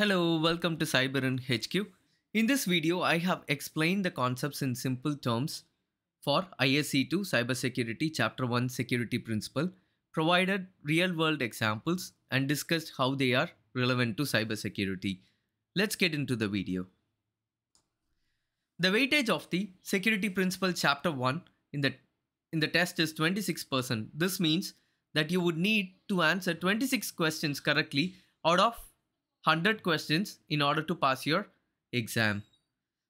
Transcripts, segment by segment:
Hello, welcome to Cyberin HQ. In this video, I have explained the concepts in simple terms for ISC2 Cybersecurity Chapter 1 Security Principle, provided real-world examples and discussed how they are relevant to cybersecurity. Let's get into the video. The weightage of the Security Principle Chapter 1 in the, in the test is 26%. This means that you would need to answer 26 questions correctly out of 100 questions in order to pass your exam.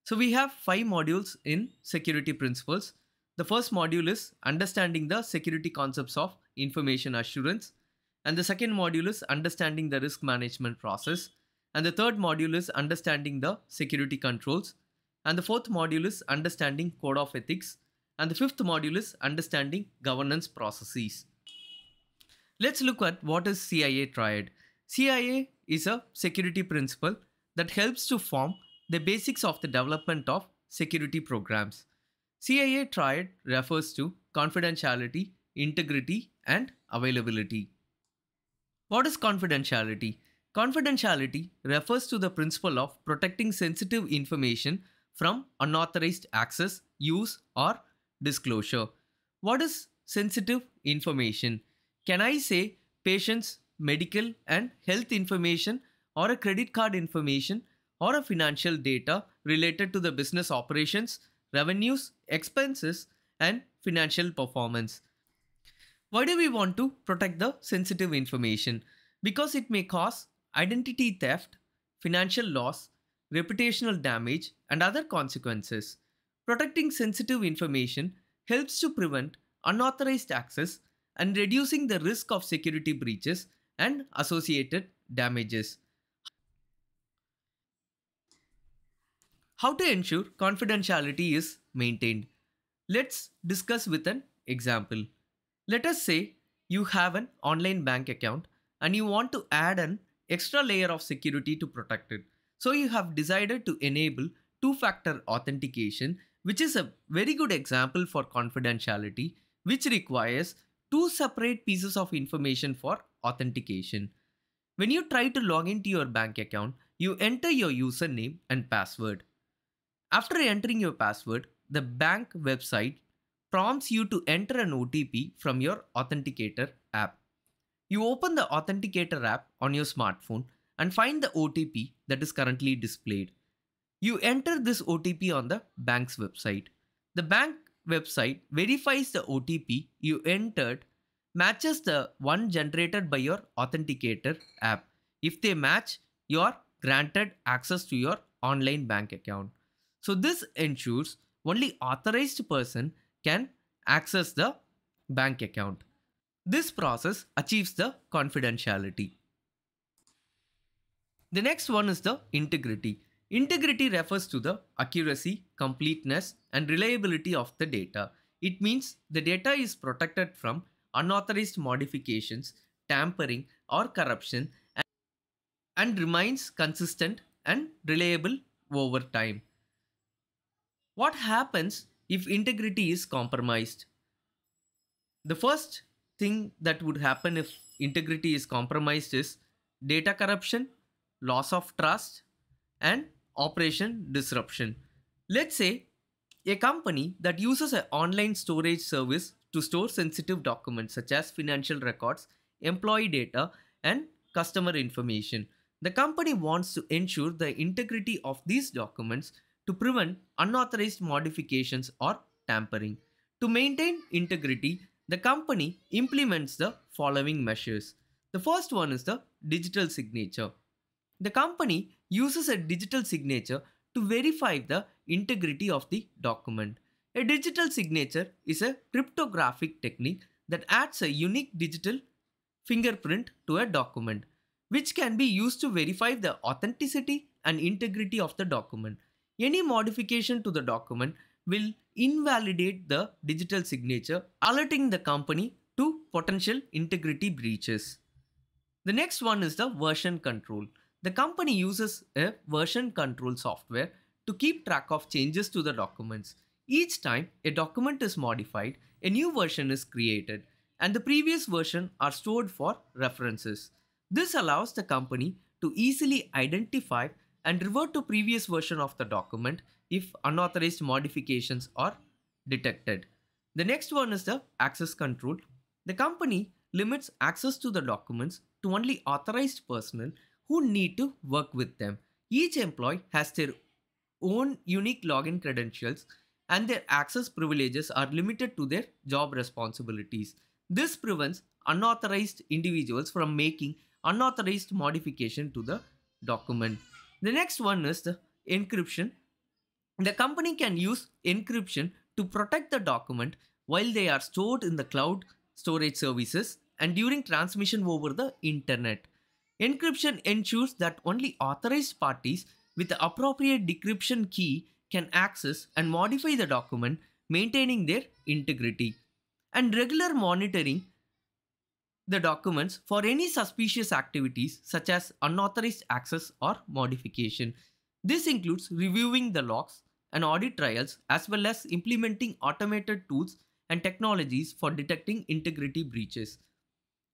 So we have five modules in security principles. The first module is understanding the security concepts of information assurance. And the second module is understanding the risk management process. And the third module is understanding the security controls. And the fourth module is understanding code of ethics. And the fifth module is understanding governance processes. Let's look at what is CIA triad. CIA is a security principle that helps to form the basics of the development of security programs. CIA triad refers to confidentiality, integrity, and availability. What is confidentiality? Confidentiality refers to the principle of protecting sensitive information from unauthorized access, use, or disclosure. What is sensitive information? Can I say patient's medical and health information or a credit card information or a financial data related to the business operations, revenues, expenses, and financial performance. Why do we want to protect the sensitive information? Because it may cause identity theft, financial loss, reputational damage, and other consequences. Protecting sensitive information helps to prevent unauthorized access and reducing the risk of security breaches and associated damages. How to ensure confidentiality is maintained? Let's discuss with an example. Let us say you have an online bank account and you want to add an extra layer of security to protect it. So you have decided to enable two-factor authentication which is a very good example for confidentiality which requires two separate pieces of information for authentication. When you try to log into your bank account, you enter your username and password. After entering your password, the bank website prompts you to enter an OTP from your Authenticator app. You open the Authenticator app on your smartphone and find the OTP that is currently displayed. You enter this OTP on the bank's website. The bank website verifies the OTP you entered matches the one generated by your authenticator app. If they match, you are granted access to your online bank account. So this ensures only authorized person can access the bank account. This process achieves the confidentiality. The next one is the integrity. Integrity refers to the accuracy, completeness, and reliability of the data. It means the data is protected from unauthorized modifications, tampering, or corruption and, remains consistent and reliable over time. What happens if integrity is compromised? The first thing that would happen if integrity is compromised is data corruption, loss of trust, and operation disruption. Let's say a company that uses an online storage service to store sensitive documents such as financial records, employee data, and customer information. The company wants to ensure the integrity of these documents to prevent unauthorized modifications or tampering. To maintain integrity, the company implements the following measures. The first one is the digital signature. The company uses a digital signature to verify the integrity of the document. A digital signature is a cryptographic technique that adds a unique digital fingerprint to a document, which can be used to verify the authenticity and integrity of the document. Any modification to the document will invalidate the digital signature, alerting the company to potential integrity breaches. The next one is the version control. The company uses a version control software to keep track of changes to the documents. Each time a document is modified, a new version is created and the previous version are stored for references. This allows the company to easily identify and revert to previous version of the document if unauthorized modifications are detected. The next one is the access control. The company limits access to the documents to only authorized personnel who need to work with them. Each employee has their own unique login credentials and their access privileges are limited to their job responsibilities. This prevents unauthorized individuals from making unauthorized modification to the document. The next one is the encryption. The company can use encryption to protect the document while they are stored in the cloud storage services and during transmission over the internet. Encryption ensures that only authorized parties with the appropriate decryption key can access and modify the document, maintaining their integrity. And regular monitoring the documents for any suspicious activities such as unauthorized access or modification. This includes reviewing the logs and audit trials as well as implementing automated tools and technologies for detecting integrity breaches.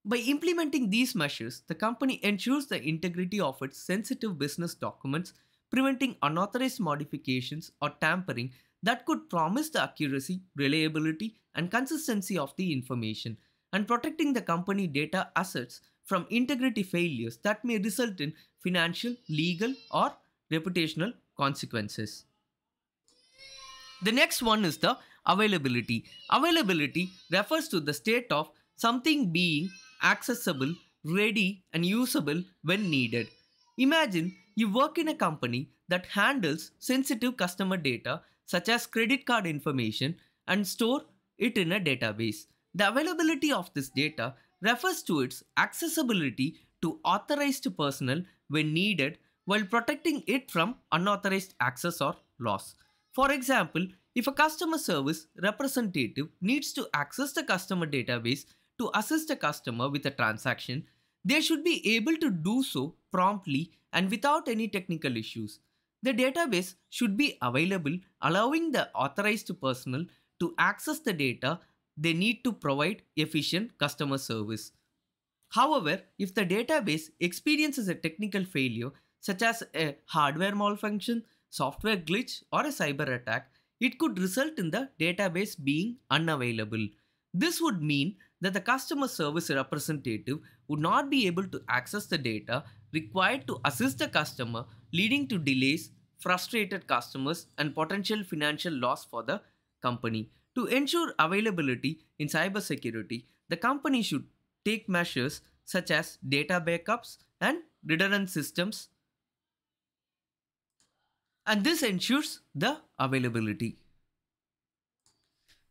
By implementing these measures, the company ensures the integrity of its sensitive business documents, preventing unauthorized modifications or tampering that could promise the accuracy, reliability, and consistency of the information, and protecting the company data assets from integrity failures that may result in financial, legal, or reputational consequences. The next one is the availability. Availability refers to the state of something being accessible, ready, and usable when needed. Imagine you work in a company that handles sensitive customer data such as credit card information and store it in a database. The availability of this data refers to its accessibility to authorized personnel when needed while protecting it from unauthorized access or loss. For example, if a customer service representative needs to access the customer database to assist a customer with a transaction, they should be able to do so promptly and without any technical issues. The database should be available, allowing the authorized personnel to access the data they need to provide efficient customer service. However, if the database experiences a technical failure, such as a hardware malfunction, software glitch, or a cyber attack, it could result in the database being unavailable. This would mean that the customer service representative would not be able to access the data required to assist the customer, leading to delays, frustrated customers, and potential financial loss for the company. To ensure availability in cybersecurity, the company should take measures such as data backups and redundant systems and this ensures the availability.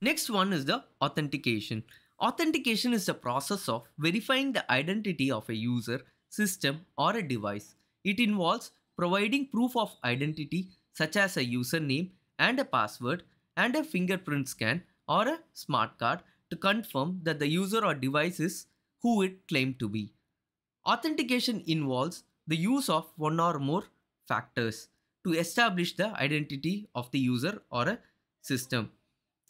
Next one is the authentication. Authentication is the process of verifying the identity of a user, system or a device. It involves providing proof of identity such as a username and a password and a fingerprint scan or a smart card to confirm that the user or device is who it claimed to be. Authentication involves the use of one or more factors to establish the identity of the user or a system.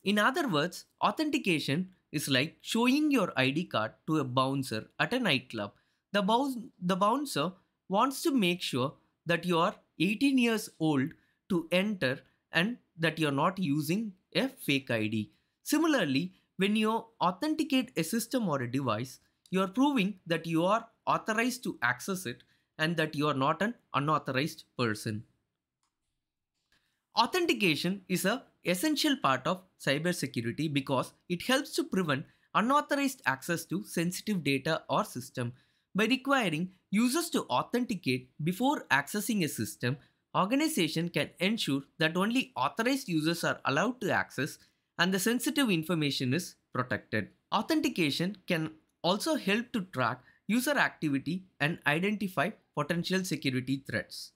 In other words, authentication is like showing your ID card to a bouncer at a nightclub. The, bou- the bouncer wants to make sure that you are 18 years old to enter and that you're not using a fake ID. Similarly, when you authenticate a system or a device, you are proving that you are authorized to access it and that you are not an unauthorized person. Authentication is a essential part of cybersecurity because it helps to prevent unauthorized access to sensitive data or system. By requiring users to authenticate before accessing a system, organization can ensure that only authorized users are allowed to access and the sensitive information is protected. Authentication can also help to track user activity and identify potential security threats.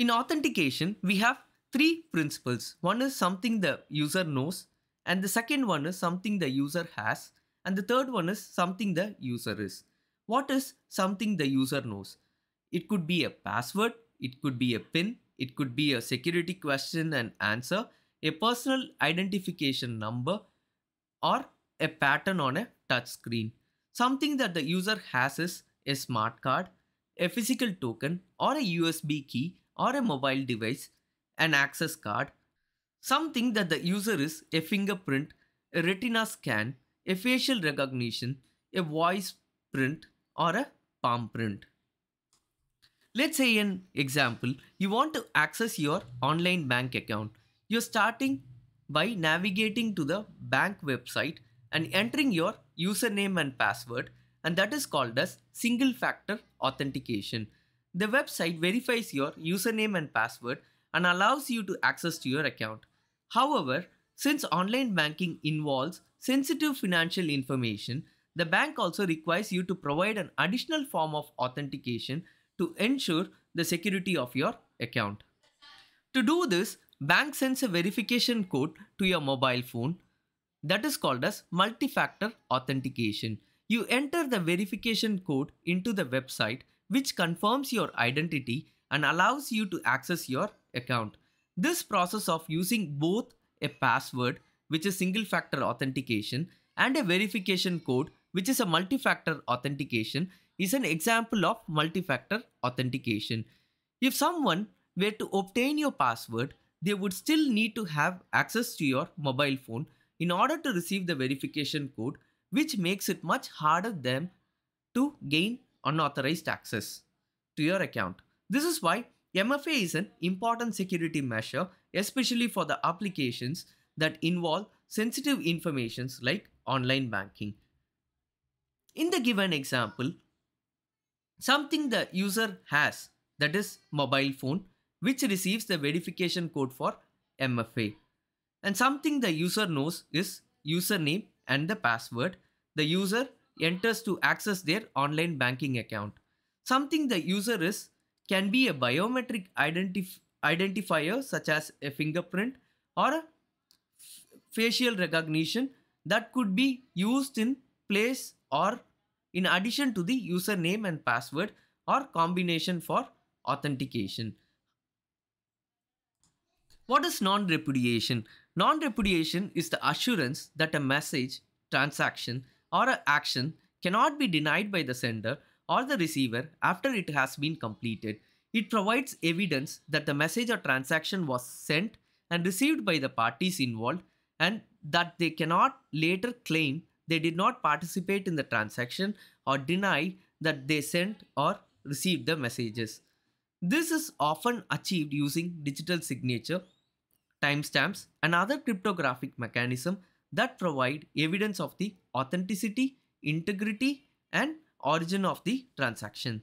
In authentication, we have three principles. One is something the user knows, and the second one is something the user has, and the third one is something the user is. What is something the user knows? It could be a password, it could be a PIN, it could be a security question and answer, a personal identification number, or a pattern on a touch screen. Something that the user has is a smart card, a physical token or a USB key or a mobile device, an access card, something that the user is a fingerprint, a retina scan, a facial recognition, a voice print, or a palm print. Let's say an example, you want to access your online bank account. You're starting by navigating to the bank website and entering your username and password and that is called as single factor authentication. The website verifies your username and password and allows you to access to your account. However, since online banking involves sensitive financial information, the bank also requires you to provide an additional form of authentication to ensure the security of your account. To do this, bank sends a verification code to your mobile phone that is called as multi-factor authentication. You enter the verification code into the website which confirms your identity and allows you to access your account. This process of using both a password which is single factor authentication and a verification code which is a multi-factor authentication is an example of multi-factor authentication. If someone were to obtain your password, they would still need to have access to your mobile phone in order to receive the verification code, which makes it much harder them to gain unauthorized access to your account. This is why MFA is an important security measure, especially for the applications that involve sensitive informations like online banking. In the given example, something the user has, that is mobile phone, which receives the verification code for MFA. And something the user knows is username and the password the user enters to access their online banking account. Something the user is can be a biometric identif identifier such as a fingerprint or a facial recognition that could be used in place or in addition to the username and password or combination for authentication. What is non-repudiation? Non-repudiation is the assurance that a message, transaction or an action cannot be denied by the sender or the receiver after it has been completed. It provides evidence that the message or transaction was sent and received by the parties involved and that they cannot later claim they did not participate in the transaction or deny that they sent or received the messages. This is often achieved using digital signature, timestamps, and other cryptographic mechanism that provide evidence of the authenticity, integrity, and origin of the transaction.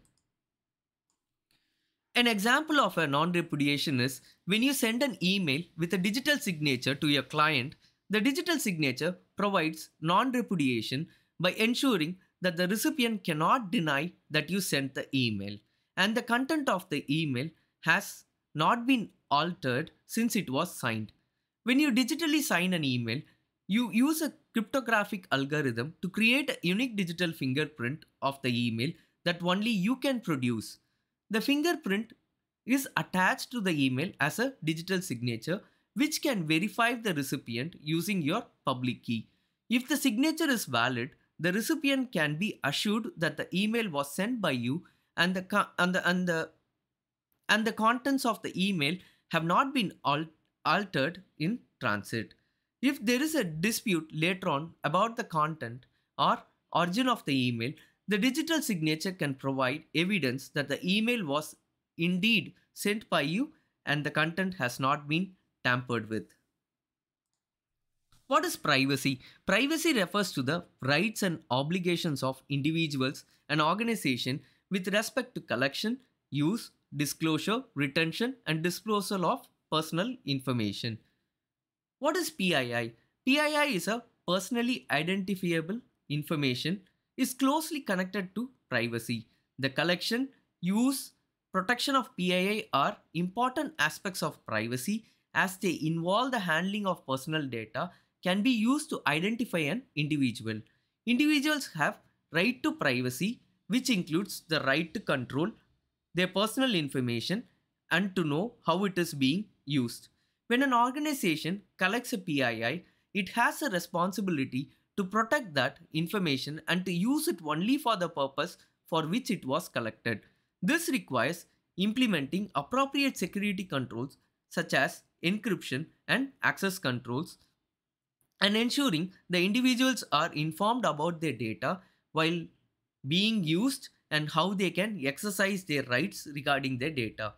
An example of a non-repudiation is when you send an email with a digital signature to your client the digital signature provides non-repudiation by ensuring that the recipient cannot deny that you sent the email and the content of the email has not been altered since it was signed. When you digitally sign an email, you use a cryptographic algorithm to create a unique digital fingerprint of the email that only you can produce. The fingerprint is attached to the email as a digital signature which can verify the recipient using your public key. If the signature is valid, the recipient can be assured that the email was sent by you and the, and the, and the, and the contents of the email have not been al altered in transit. If there is a dispute later on about the content or origin of the email, the digital signature can provide evidence that the email was indeed sent by you and the content has not been tampered with. What is privacy? Privacy refers to the rights and obligations of individuals and organizations with respect to collection, use, disclosure, retention, and disposal of personal information. What is PII? PII is a personally identifiable information is closely connected to privacy. The collection, use, protection of PII are important aspects of privacy as they involve the handling of personal data can be used to identify an individual. Individuals have right to privacy which includes the right to control their personal information and to know how it is being used. When an organization collects a PII, it has a responsibility to protect that information and to use it only for the purpose for which it was collected. This requires implementing appropriate security controls such as encryption and access controls and ensuring the individuals are informed about their data while being used and how they can exercise their rights regarding their data.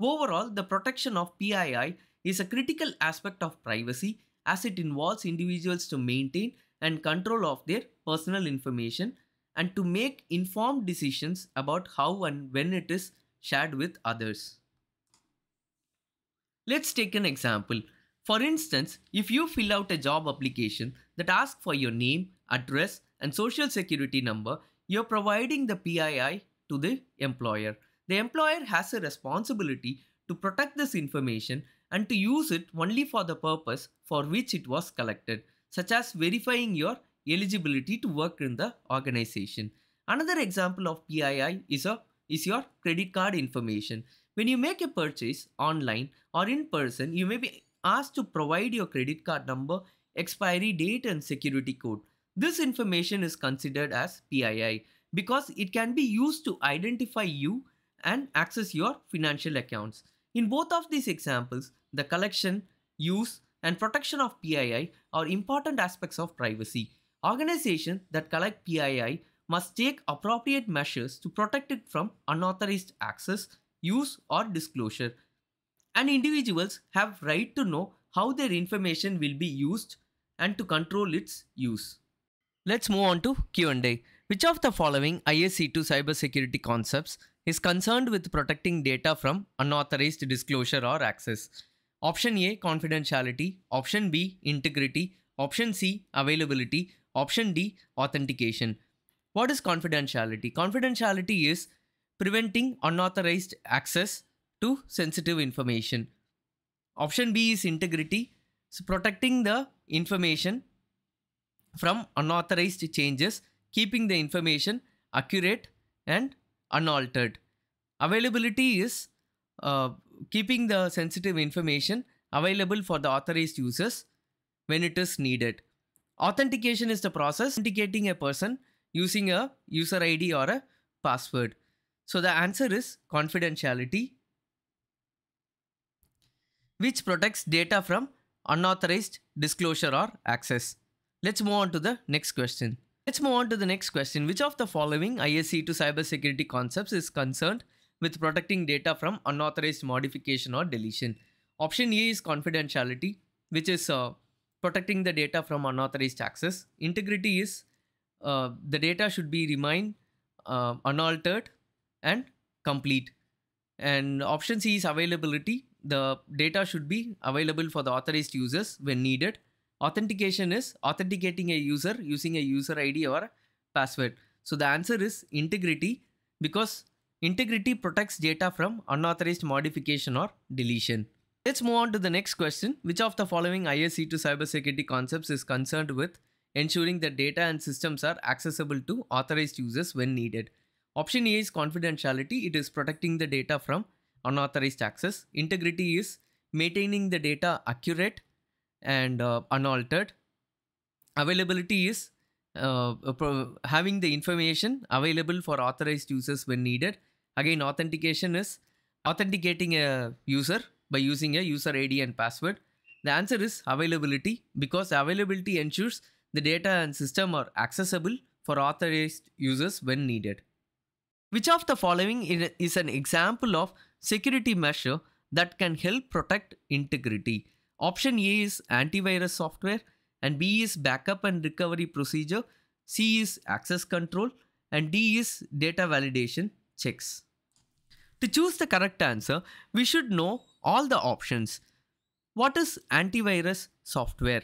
Overall, the protection of PII is a critical aspect of privacy as it involves individuals to maintain and control of their personal information and to make informed decisions about how and when it is shared with others. Let's take an example. For instance, if you fill out a job application that asks for your name, address, and social security number, you're providing the PII to the employer. The employer has a responsibility to protect this information and to use it only for the purpose for which it was collected, such as verifying your eligibility to work in the organization. Another example of PII is, a, is your credit card information. When you make a purchase online or in person, you may be asked to provide your credit card number, expiry date, and security code. This information is considered as PII because it can be used to identify you and access your financial accounts. In both of these examples, the collection, use, and protection of PII are important aspects of privacy. Organizations that collect PII must take appropriate measures to protect it from unauthorized access, use, or disclosure. And individuals have right to know how their information will be used and to control its use. Let's move on to Q&A. Which of the following ISC2 cybersecurity concepts is concerned with protecting data from unauthorized disclosure or access? Option A confidentiality, option B integrity, option C availability, option D authentication. What is confidentiality? Confidentiality is preventing unauthorized access to sensitive information. Option B is integrity, so protecting the information from unauthorized changes, keeping the information accurate and unaltered. Availability is uh, keeping the sensitive information available for the authorized users when it is needed. Authentication is the process indicating a person using a user ID or a password. So the answer is confidentiality, which protects data from unauthorized disclosure or access. Let's move on to the next question. Let's move on to the next question. Which of the following ISC2 cybersecurity concepts is concerned with protecting data from unauthorized modification or deletion? Option A is confidentiality, which is uh, protecting the data from unauthorized access. Integrity is uh, the data should be remain uh, unaltered and complete. And option C is availability. The data should be available for the authorized users when needed. Authentication is authenticating a user using a user ID or password. So the answer is integrity because integrity protects data from unauthorized modification or deletion. Let's move on to the next question. Which of the following ISC2 cybersecurity concepts is concerned with ensuring that data and systems are accessible to authorized users when needed? Option A is confidentiality. It is protecting the data from unauthorized access. Integrity is maintaining the data accurate and uh, unaltered. Availability is uh, having the information available for authorized users when needed. Again, authentication is authenticating a user by using a user ID and password. The answer is availability because availability ensures the data and system are accessible for authorized users when needed. Which of the following is an example of security measure that can help protect integrity? Option A is antivirus software and B is backup and recovery procedure, C is access control and D is data validation checks. To choose the correct answer, we should know all the options. What is antivirus software?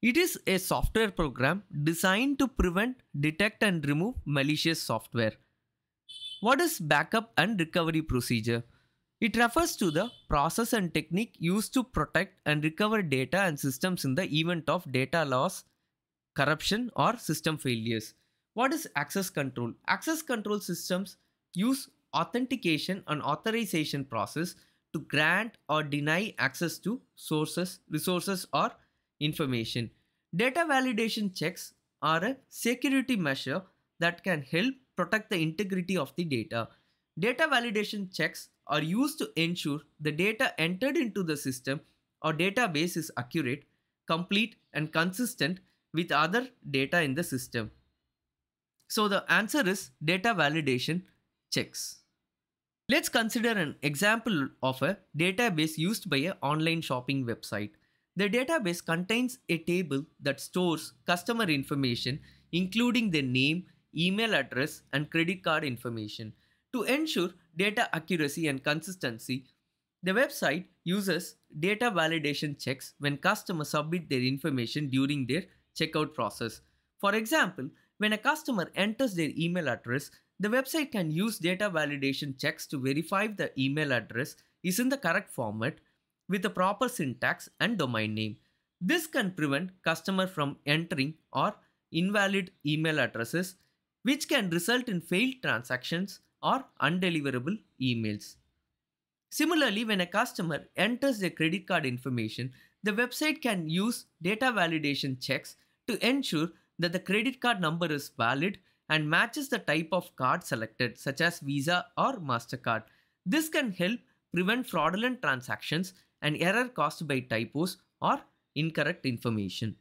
It is a software program designed to prevent, detect and remove malicious software. What is backup and recovery procedure? It refers to the process and technique used to protect and recover data and systems in the event of data loss, corruption, or system failures. What is access control? Access control systems use authentication and authorization process to grant or deny access to sources, resources, or information. Data validation checks are a security measure that can help protect the integrity of the data. data validation checks are used to ensure the data entered into the system or database is accurate, complete and consistent with other data in the system. So the answer is data validation checks. Let's consider an example of a database used by an online shopping website. The database contains a table that stores customer information including their name, email address and credit card information. To ensure data accuracy and consistency, the website uses data validation checks when customers submit their information during their checkout process. For example, when a customer enters their email address, the website can use data validation checks to verify the email address is in the correct format with the proper syntax and domain name. This can prevent customer from entering or invalid email addresses which can result in failed transactions or undeliverable emails. Similarly, when a customer enters their credit card information, the website can use data validation checks to ensure that the credit card number is valid and matches the type of card selected such as Visa or MasterCard. This can help prevent fraudulent transactions and error caused by typos or incorrect information.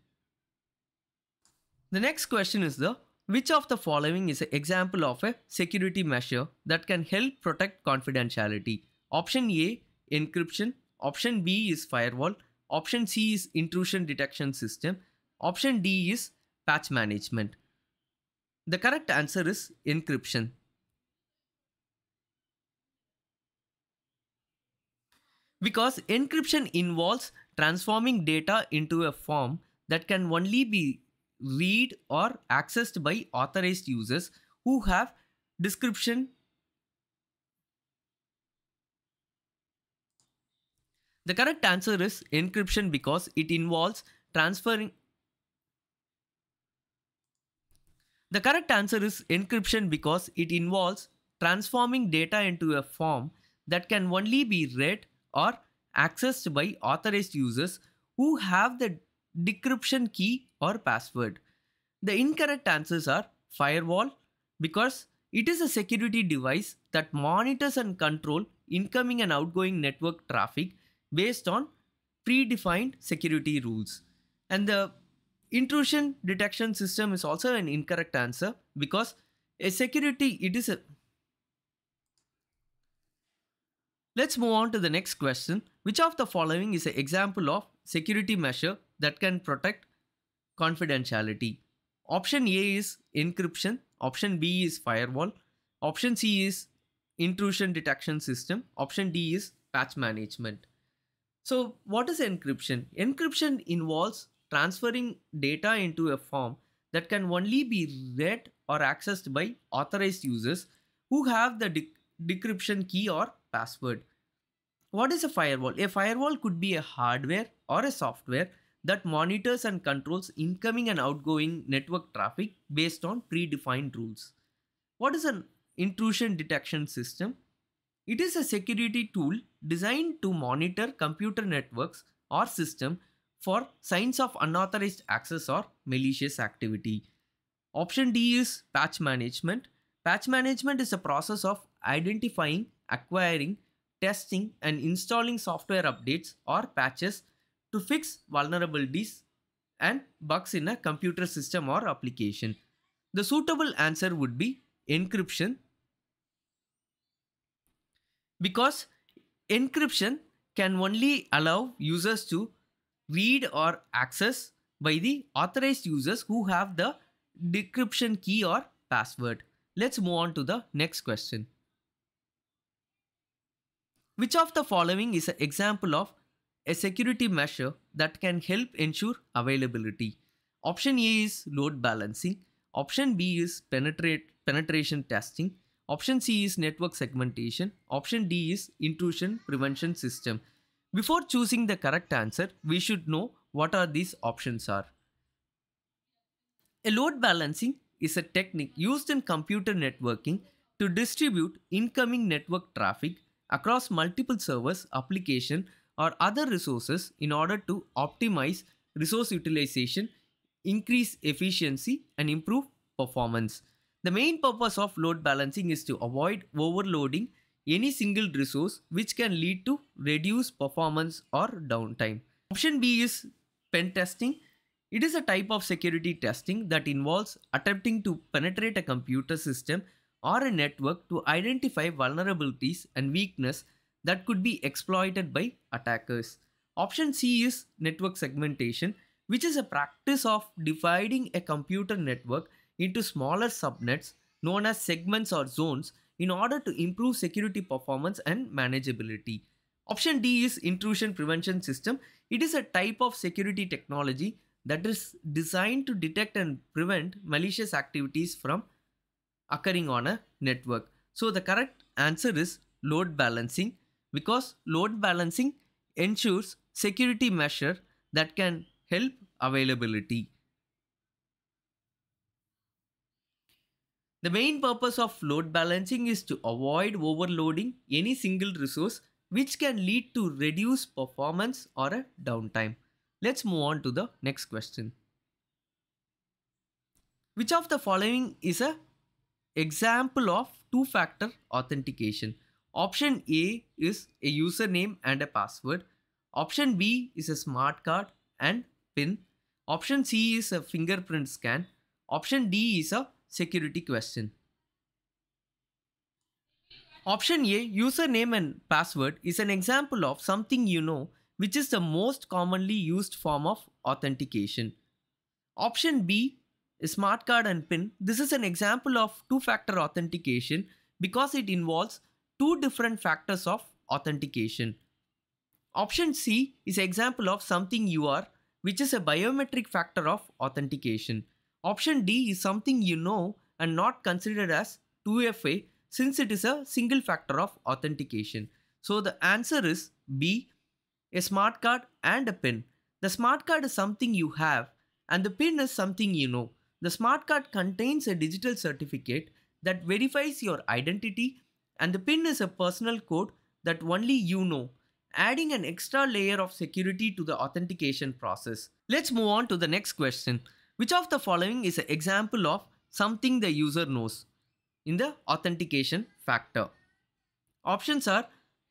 The next question is the which of the following is an example of a security measure that can help protect confidentiality? Option A encryption, option B is firewall, option C is intrusion detection system, option D is patch management. The correct answer is encryption. Because encryption involves transforming data into a form that can only be read or accessed by authorized users who have decryption. The correct answer is encryption because it involves transferring. The correct answer is encryption because it involves transforming data into a form that can only be read or accessed by authorized users who have the decryption key or password. The incorrect answers are firewall because it is a security device that monitors and control incoming and outgoing network traffic based on predefined security rules. And the intrusion detection system is also an incorrect answer because a security it is a Let's move on to the next question. Which of the following is an example of security measure that can protect confidentiality? Option A is encryption, option B is firewall, option C is intrusion detection system, option D is patch management. So what is encryption? Encryption involves transferring data into a form that can only be read or accessed by authorized users who have the de decryption key or password. What is a firewall? A firewall could be a hardware or a software that monitors and controls incoming and outgoing network traffic based on predefined rules. What is an intrusion detection system? It is a security tool designed to monitor computer networks or system for signs of unauthorized access or malicious activity. Option D is patch management. Patch management is a process of identifying, acquiring, testing and installing software updates or patches to fix vulnerabilities and bugs in a computer system or application. The suitable answer would be encryption because encryption can only allow users to read or access by the authorized users who have the decryption key or password. Let's move on to the next question. Which of the following is an example of a security measure that can help ensure availability? Option A is load balancing. Option B is penetrate, penetration testing. Option C is network segmentation. Option D is intrusion prevention system. Before choosing the correct answer, we should know what are these options are. A load balancing is a technique used in computer networking to distribute incoming network traffic across multiple servers, application or other resources in order to optimize resource utilization, increase efficiency and improve performance. The main purpose of load balancing is to avoid overloading any single resource which can lead to reduced performance or downtime. Option B is pen testing. It is a type of security testing that involves attempting to penetrate a computer system or a network to identify vulnerabilities and weakness that could be exploited by attackers. Option C is network segmentation, which is a practice of dividing a computer network into smaller subnets known as segments or zones in order to improve security performance and manageability. Option D is intrusion prevention system. It is a type of security technology that is designed to detect and prevent malicious activities from occurring on a network. So the correct answer is load balancing because load balancing ensures security measure that can help availability. The main purpose of load balancing is to avoid overloading any single resource which can lead to reduced performance or a downtime. Let's move on to the next question. Which of the following is a example of two-factor authentication? Option A is a username and a password. Option B is a smart card and PIN. Option C is a fingerprint scan. Option D is a security question. Option A, username and password is an example of something you know, which is the most commonly used form of authentication. Option B, smart card and PIN. This is an example of two-factor authentication because it involves two different factors of authentication. Option C is example of something you are, which is a biometric factor of authentication. Option D is something you know and not considered as 2FA since it is a single factor of authentication. So the answer is B, a smart card and a PIN. The smart card is something you have and the PIN is something you know. The smart card contains a digital certificate that verifies your identity and the PIN is a personal code that only you know, adding an extra layer of security to the authentication process. Let's move on to the next question. Which of the following is an example of something the user knows in the authentication factor? Options are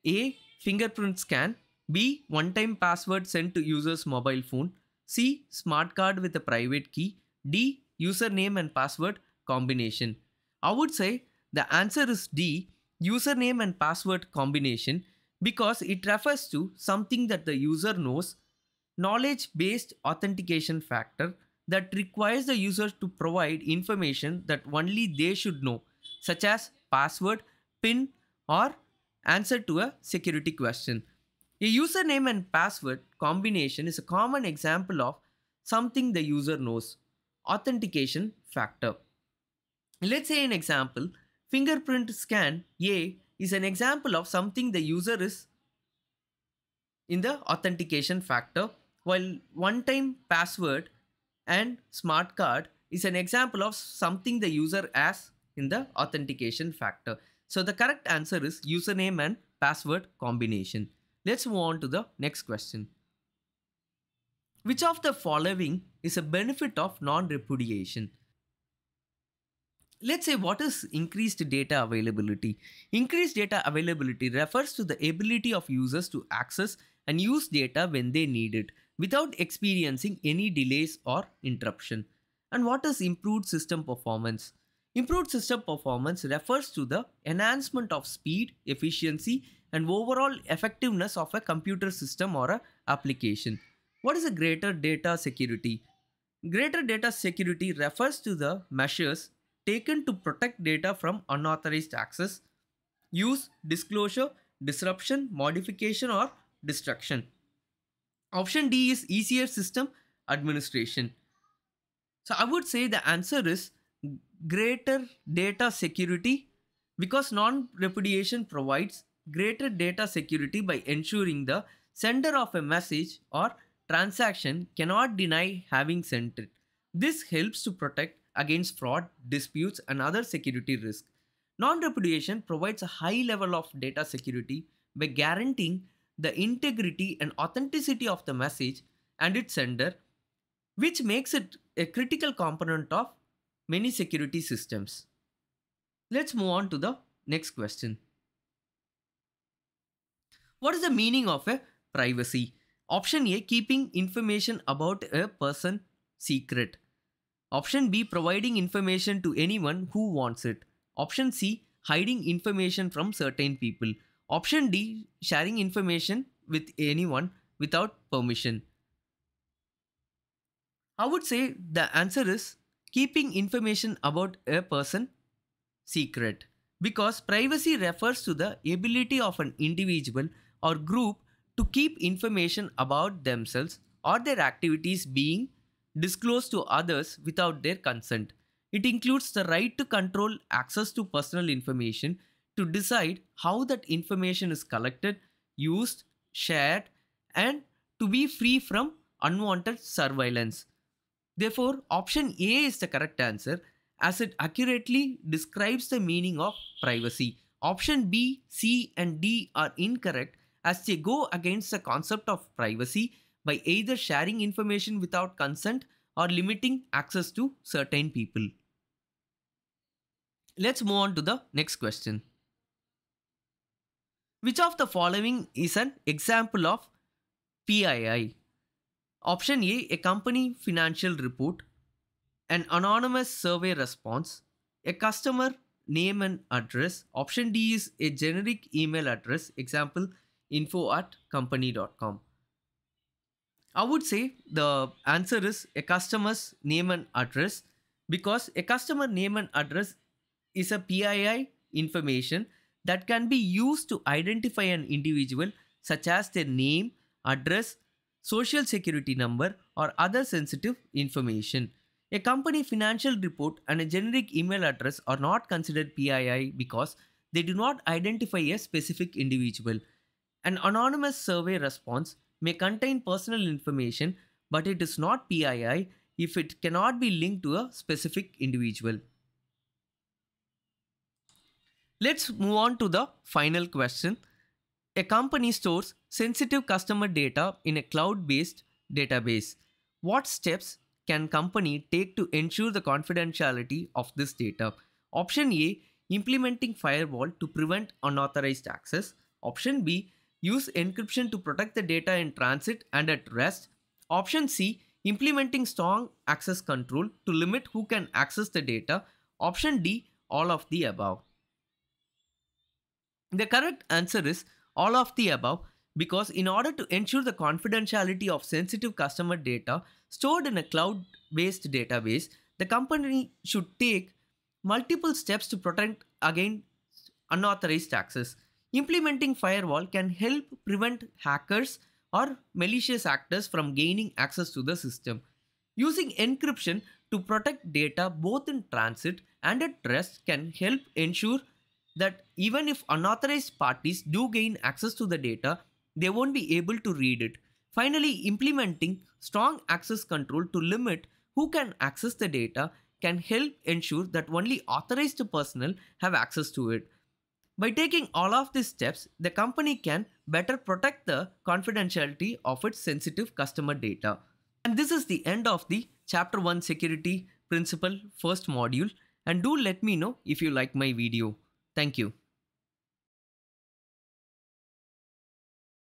A. Fingerprint scan B. One-time password sent to user's mobile phone C. Smart card with a private key D. Username and password combination. I would say the answer is D. Username and password combination because it refers to something that the user knows knowledge based authentication factor that requires the user to provide information that only they should know, such as password, PIN, or answer to a security question. A username and password combination is a common example of something the user knows. Authentication factor. Let's say an example, fingerprint scan A is an example of something the user is in the authentication factor while one-time password and smart card is an example of something the user has in the authentication factor. So the correct answer is username and password combination. Let's move on to the next question. Which of the following is a benefit of non-repudiation? Let's say what is increased data availability? Increased data availability refers to the ability of users to access and use data when they need it without experiencing any delays or interruption. And what is improved system performance? Improved system performance refers to the enhancement of speed, efficiency, and overall effectiveness of a computer system or a application. What is a greater data security? Greater data security refers to the measures taken to protect data from unauthorized access, use, disclosure, disruption, modification, or destruction. Option D is easier system administration. So I would say the answer is greater data security because non-repudiation provides greater data security by ensuring the sender of a message or transaction cannot deny having sent it. This helps to protect against fraud, disputes and other security risks. Non-repudiation provides a high level of data security by guaranteeing the integrity and authenticity of the message and its sender, which makes it a critical component of many security systems. Let's move on to the next question. What is the meaning of a privacy? Option A keeping information about a person secret. Option B providing information to anyone who wants it. Option C hiding information from certain people. Option D sharing information with anyone without permission. I would say the answer is keeping information about a person secret because privacy refers to the ability of an individual or group to keep information about themselves or their activities being disclosed to others without their consent. It includes the right to control access to personal information, to decide how that information is collected, used, shared, and to be free from unwanted surveillance. Therefore, option A is the correct answer as it accurately describes the meaning of privacy. Option B, C, and D are incorrect as they go against the concept of privacy by either sharing information without consent or limiting access to certain people. Let's move on to the next question. Which of the following is an example of PII? Option A a company financial report, an anonymous survey response, a customer name and address. Option D is a generic email address, example info at company.com. I would say the answer is a customer's name and address because a customer name and address is a PII information that can be used to identify an individual such as their name, address, social security number or other sensitive information. A company financial report and a generic email address are not considered PII because they do not identify a specific individual. An anonymous survey response may contain personal information, but it is not PII if it cannot be linked to a specific individual. Let's move on to the final question. A company stores sensitive customer data in a cloud-based database. What steps can company take to ensure the confidentiality of this data? Option A, implementing firewall to prevent unauthorized access. Option B, use encryption to protect the data in transit and at rest. Option C, implementing strong access control to limit who can access the data. Option D, all of the above. The correct answer is all of the above because in order to ensure the confidentiality of sensitive customer data stored in a cloud-based database, the company should take multiple steps to protect against unauthorized access. Implementing firewall can help prevent hackers or malicious actors from gaining access to the system. Using encryption to protect data both in transit and at rest can help ensure that even if unauthorized parties do gain access to the data, they won't be able to read it. Finally, implementing strong access control to limit who can access the data can help ensure that only authorized personnel have access to it. By taking all of these steps, the company can better protect the confidentiality of its sensitive customer data. And this is the end of the Chapter 1 Security Principle first module. And do let me know if you like my video. Thank you.